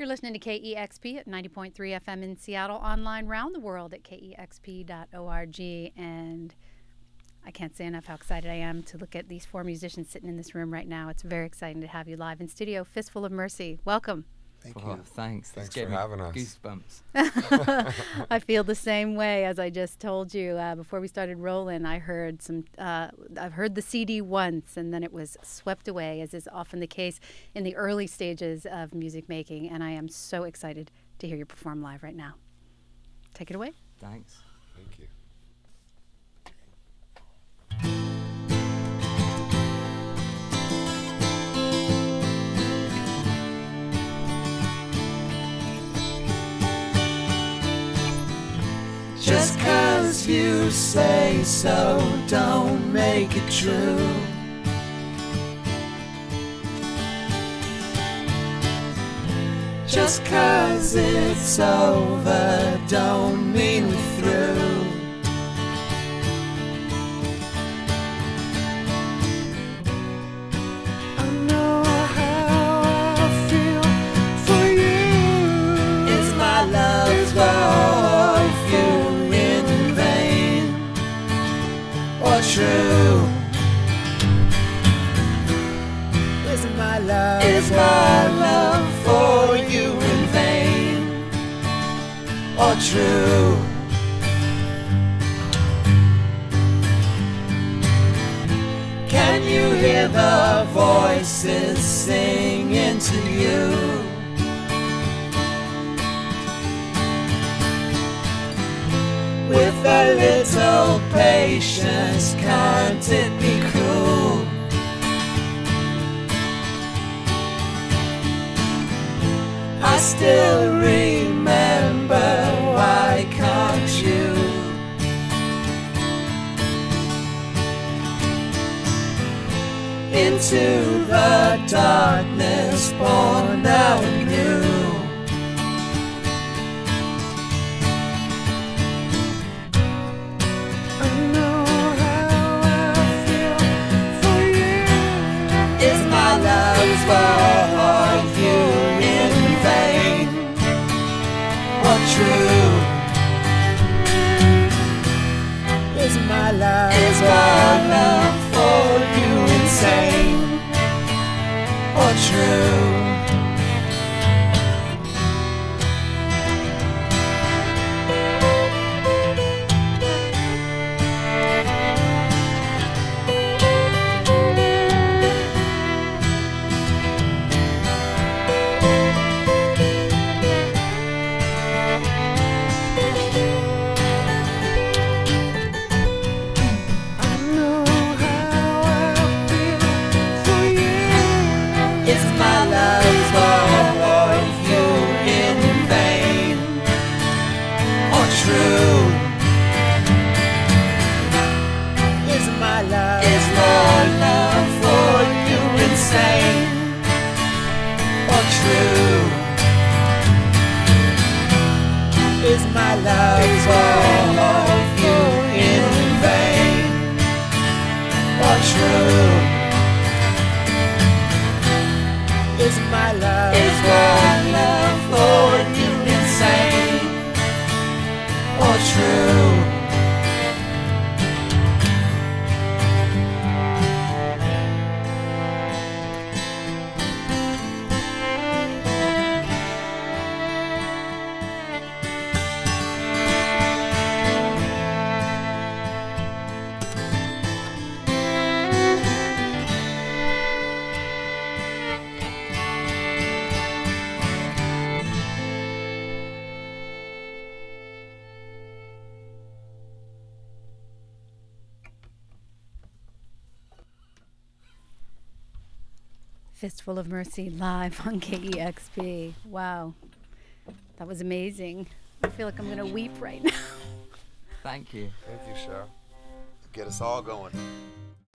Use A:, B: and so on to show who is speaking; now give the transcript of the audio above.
A: You're listening to KEXP at 90.3 FM in Seattle, online round the world at kexp.org. And I can't say enough how excited I am to look at these four musicians sitting in this room right now. It's very exciting to have you live in studio. Fistful of Mercy, welcome.
B: Thank
C: oh,
B: you.
C: Thanks.
B: Thanks
C: This
B: for having us.
C: Goosebumps.
A: I feel the same way as I just told you uh, before we started rolling. I heard some. Uh, I've heard the CD once, and then it was swept away, as is often the case in the early stages of music making. And I am so excited to hear you perform live right now. Take it away.
C: Thanks.
B: Thank you.
D: Just cause you say so, don't make it true. Just cause it's over, don't mean we're through. Is my love is my love for you in vain or true? Can you hear the voices singing to you? With a little patience, can't it still remember, why can't you? into the darkness born out anew. Love is my love for you in vain or true? Is my love
A: Fistful of Mercy live on KEXP. Wow. That was amazing. I feel like I'm going to weep right now.
C: Thank you.
B: Thank you, Cheryl. Get us all going.